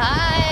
Hi.